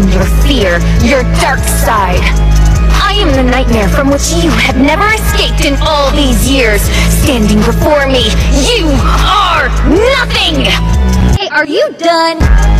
and your fear, your dark side. I am the nightmare from which you have never escaped in all these years. Standing before me, you are nothing! Hey, are you done?